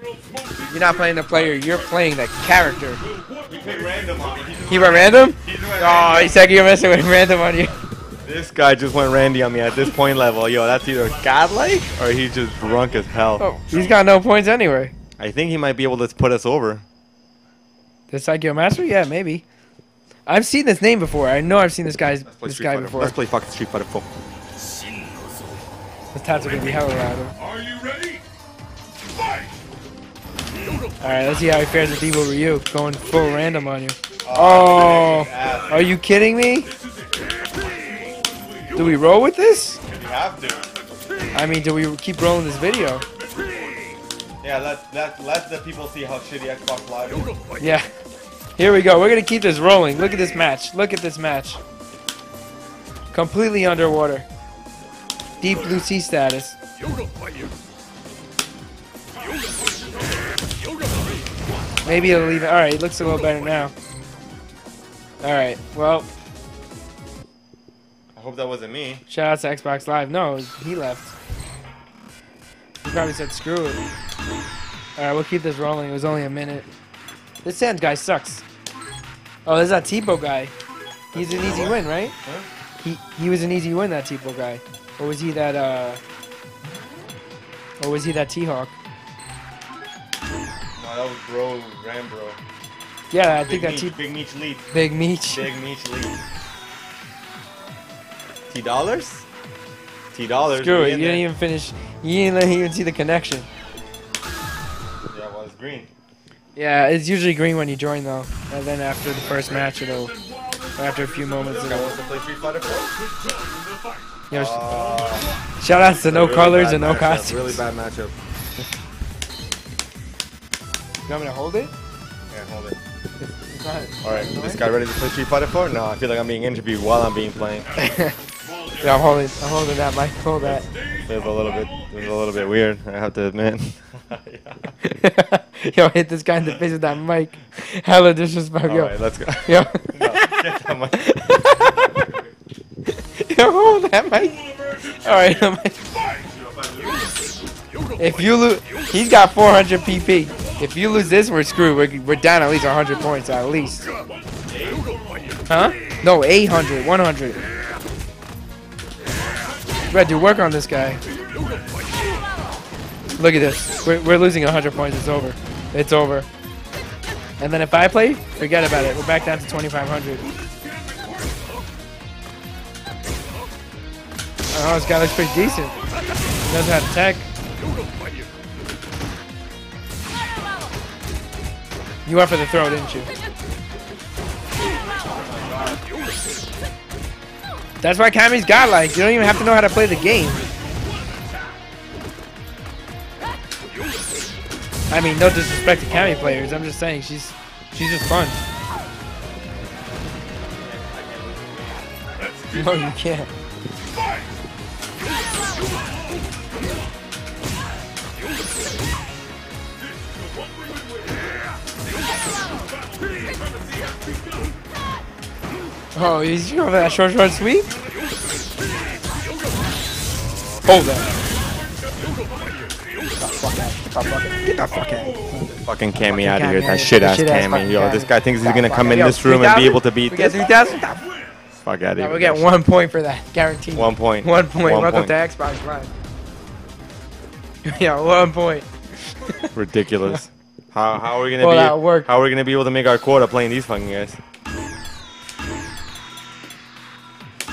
You're not playing the player. You're playing the character. He picked random on me. He just He went random? He's Oh, he said you're messing with random on you. This guy just went Randy on me at this point level. Yo, that's either godlike or he's just drunk as hell. Oh, he's got no points anyway. I think he might be able to put us over. The Psycho Master? Yeah, maybe. I've seen this name before. I know I've seen this guy's this Street guy Fighter. before. Let's play fucking Street Fighter 4. His tats are gonna be hella louder. Are you ready? Alright, let's see how he fares with Evil Ryu. Going full random on you. Oh. oh, are you kidding me? Do we roll with this? You have to. I mean, do we keep rolling this video? Yeah, let, let, let the people see how shitty Xbox Live is. Yeah. Here we go. We're gonna keep this rolling. Look at this match. Look at this match. Completely underwater. Deep blue sea status. Maybe it'll even. All right, it looks a little better now. All right. Well, I hope that wasn't me. shout out to Xbox Live. No, he left. He probably said screw it. All right, we'll keep this rolling. It was only a minute. This sand guy sucks. Oh, there's that Tipo guy. He's an easy win, right? Huh? He he was an easy win, that Tipo guy. Or was he that uh? Or was he that T-Hawk? No, that was Bro, Rambro. Yeah, I Big think that Meech, Big Meech lead. Big Meech. Big Meech lead. T dollars? T dollars. Screw it. You in didn't even finish. You didn't even see the connection. Yeah, well, it's green. Yeah, it's usually green when you join though, and then after the first match, it'll. After a few moments, it'll. wants to play Street Fighter 4? You know, Uh, shout outs to no really colors and no costumes. Really bad matchup. You want me to hold it? Yeah, hold it. It's not- Alright, this guy ready to play Street Fighter 4? No, I feel like I'm being interviewed while I'm being playing. Yeah, I'm holding. I'm holding that mic. Hold that. Feels a little bit, feels a little bit weird. I have to admit. Yo, hit this guy in the face with that mic. Hella disrespect. Yo, Alright, let's go. yo. No, get that mic. yo, hold that mic. All right. If you lose, he's got 400 PP. If you lose this, we're screwed. We're, we're down at least 100 points at least. Huh? No, 800, 100. Red, do work on this guy. Look at this. We're, we're losing 100 points. It's over. It's over. And then if I play, forget about it. We're back down to 2,500. Oh, this guy looks pretty decent. He Knows how to tech. You went for the throw, didn't you? That's why Cammy's got like. You don't even have to know how to play the game. I mean, no disrespect to Kami players. I'm just saying she's she's just fun. No, you can't. Oh, he's going for that short, short sweep? Hold that. Get the fuck out. Fucking Cammy out of here. That shit ass Cammy. Yo, this guy thinks he's gonna come in this room and be able to beat We get this. 3,000? Fuck out of here. we get one point for that, guaranteed. One point. One point. One Welcome point. to Xbox Live. yeah, one point. Ridiculous. How, how are we gonna Well, be? that worked. How are we gonna be able to make our quota playing these fucking guys?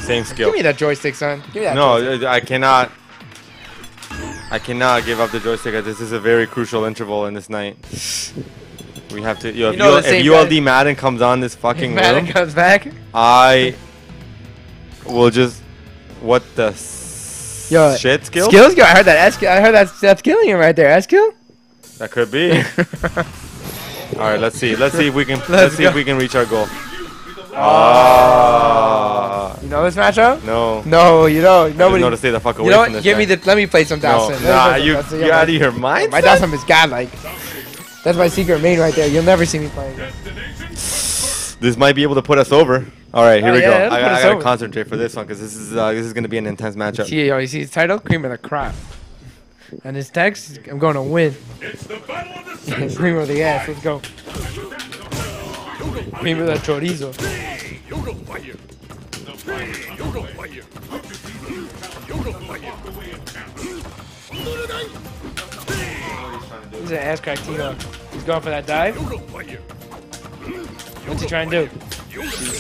Same skill. Give me that joystick, son. Give me that. No, joystick. I I cannot. I cannot give up the joystick. This is a very crucial interval in this night. We have to. Yo, if, You know UL if ULD Madden comes on this fucking Madden room, comes back. I will just. What the Yo, shit skill? Skills go. I heard that. S- I heard that. that's killing him right there. S kill. That could be. All right, let's see. Let's see if we can. Let's, Let's see if we can reach our goal. Ah. You know this matchup? no. No, you don't. I Nobody. know to stay the fuck away You know what? Give me the. Let me play some No, Dhalsim. Me nah, you Dhalsim. you Yeah, out of your mind? My son? Dhalsim is godlike. That's my secret main right there. You'll never see me playing. This might be able to put us over. All right, here Oh, we yeah, go. I, I gotta over. concentrate for this one because this is uh, this is gonna be an intense matchup. See, yo, you see his title? Cream of the crop. And his text, I'm going to win. It's the battle of the. Primo the ass. Let's go. Primo the chorizo. Yoga fire. The fire. Yoga fire. Yoga fire. He's an ass crack T-Hawk. He's going for that dive. What's he trying to do?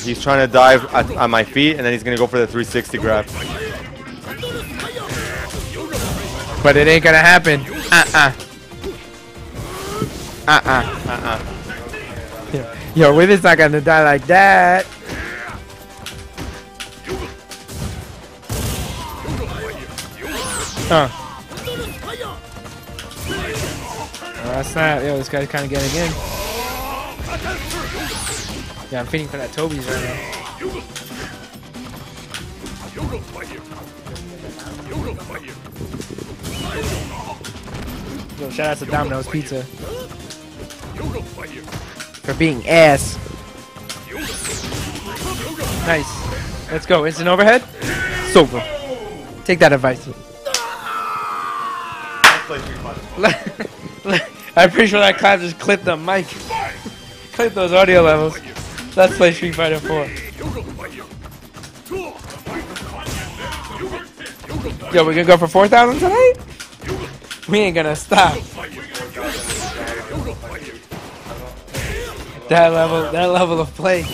He's trying to dive at, at my feet, and then he's gonna go for the 360 grab. But it ain't gonna happen. Uh-uh. Uh-uh. Uh-uh. Yo, Yo, Wither's not gonna die like that. Huh. Oh, that's not. Yo, this guy's kind of getting in. Yeah, I'm feeding for that Toby's right now. Yo, shout out to Domino's Pizza for being ass. Nice. Let's go. Instant overhead. Super. Take that advice. I'm pretty sure that clap just clipped the mic. clipped those audio levels. Let's play Street Fighter 4. Yo, we gonna go for 4,000 tonight? We ain't gonna stop. That level, that level of play.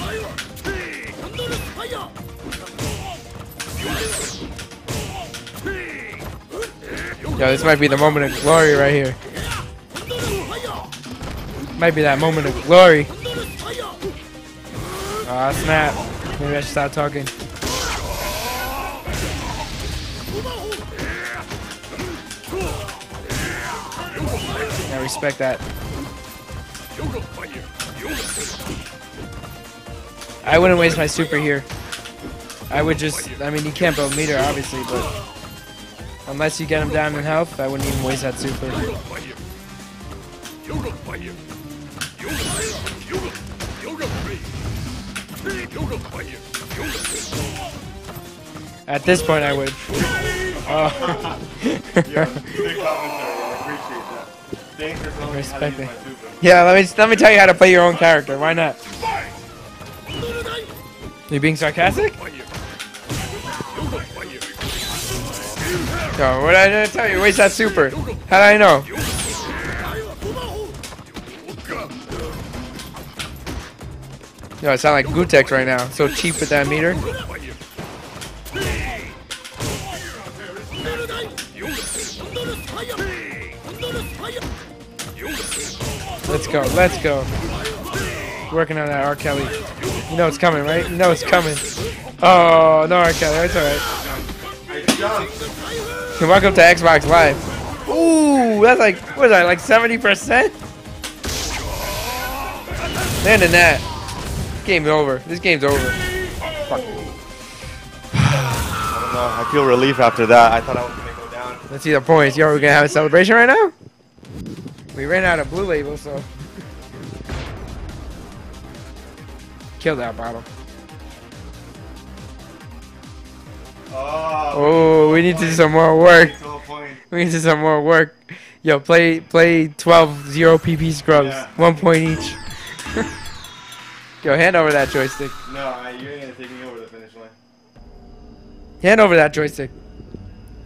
Yo, this might be the moment of glory right here. Might be that moment of glory. Aw, snap. Maybe I should stop talking. Respect that. I wouldn't waste my super here. I would just, I mean, you can't build meter, obviously, but unless you get him down in health, I wouldn't even waste that super. At this point, I would. Oh. Respect it. yeah, let me let me tell you how to play your own character. Why not? You being sarcastic? fire. Yoga fire. No, what did I tell you? Waste that super. How did I know? Yo, I sound like Gootecks right now. So cheap with that meter. Let's go. Let's go. Working on that R. Kelly. You know it's coming, right? You know it's coming. Oh, no R. Kelly. That's alright. Welcome to Xbox Live. Ooh, that's like, what is that, like 70%? Land in that. Game's over. This game's over. Fuck. I don't know. I feel relief after that. I thought I was. Let's see the points. Yo, we're gonna have a celebration right now? We ran out of blue label, so. Kill that bottle. Oh, oh we need to do some more work. We need to do some more work. Yo, play play 12 0 PP scrubs. Yeah. One point each. Yo, hand over that joystick. No, I, you ain't gonna take me over the finish line. Hand over that joystick.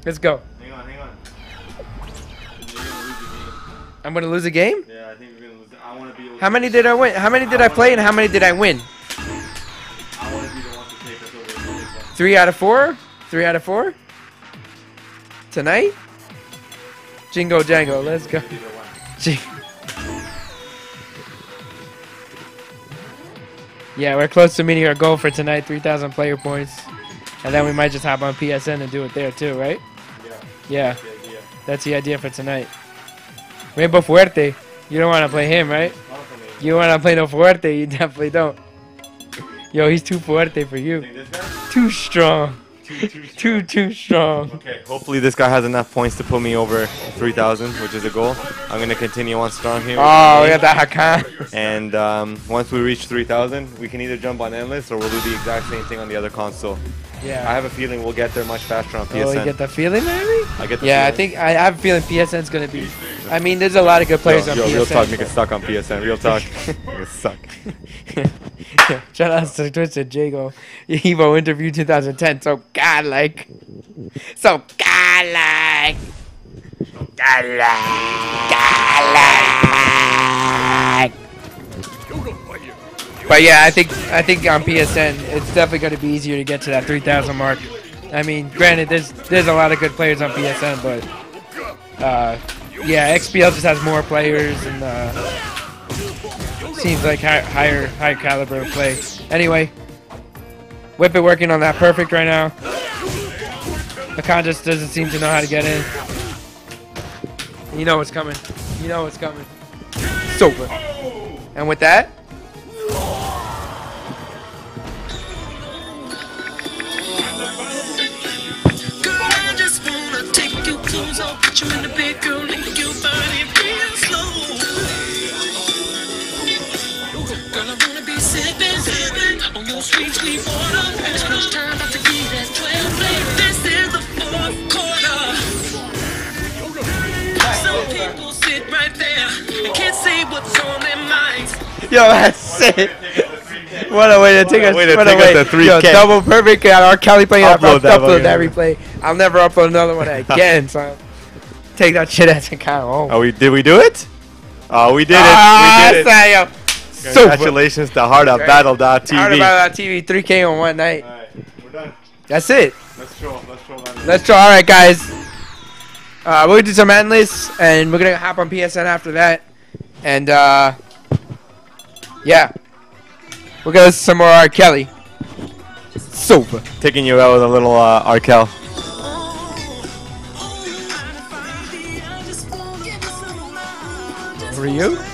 Let's go. I'm gonna lose a game? Yeah, I think we're gonna lose. I wanna be. Able How many did I win? How many did I play and how many did I win? I wanna be the one to take us over the finish line. Three out of four? Three out of four? Tonight? Jingo Jango, let's go. Jing- Yeah, we're close to meeting our goal for tonight 3,000 player points. And then we might just hop on PSN and do it there too, right? Yeah. Yeah, The idea. that's the idea for tonight. Rainbow Fuerte. You don't want to play him, right? Not for me. You want to play no Fuerte, you definitely don't. Yo, he's too Fuerte for you. Think this guy? Too strong. Too, too Too, too strong. Okay, hopefully this guy has enough points to put me over 3,000, which is a goal. I'm going to continue on strong here. Oh, we got that Hakan. And um, once we reach 3,000, we can either jump on Endless or we'll do the exact same thing on the other console. Yeah. I have a feeling we'll get there much faster on PSN. Oh, you get the feeling, maybe? I get the Yeah, I think I have a feeling PSN's gonna be. I mean, there's a lot of good players yo, on yo, PSN. real talk, make it suck on PSN. Real talk, make it suck. Shout out to Twisted Jago. Evo interview 2010. So godlike. So godlike. Godlike. Godlike. But yeah, I think I think on PSN it's definitely going to be easier to get to that 3,000 mark. I mean, granted, there's there's a lot of good players on PSN, but uh, yeah, XBL just has more players and uh, seems like hi- higher higher caliber of play. Anyway, Whippet working on that perfect right now. Hakan just doesn't seem to know how to get in. You know what's coming. You know what's coming. Super. And with that, yo, that's it. What a way to take us. way to what take us to 3K. Yo, double perfect. Got R. Kelly playing. Upload, Upload that upload that replay. I'll never upload another one again, son. Take that shit as a count home. Oh, we did we do it? Oh, we did it. Ah, we did it. Sayo. Super. Congratulations to Heart of Battle.tv. Heard about that TV 3K on one night. Alright, we're done. That's it. Let's troll. Let's troll that. Let's try. All right, guys. Uh, we'll do some endless, and we're gonna hop on PSN after that. And uh, yeah, we're gonna some more R. Kelly. Super. Taking you out with a little uh, Arkel. For you?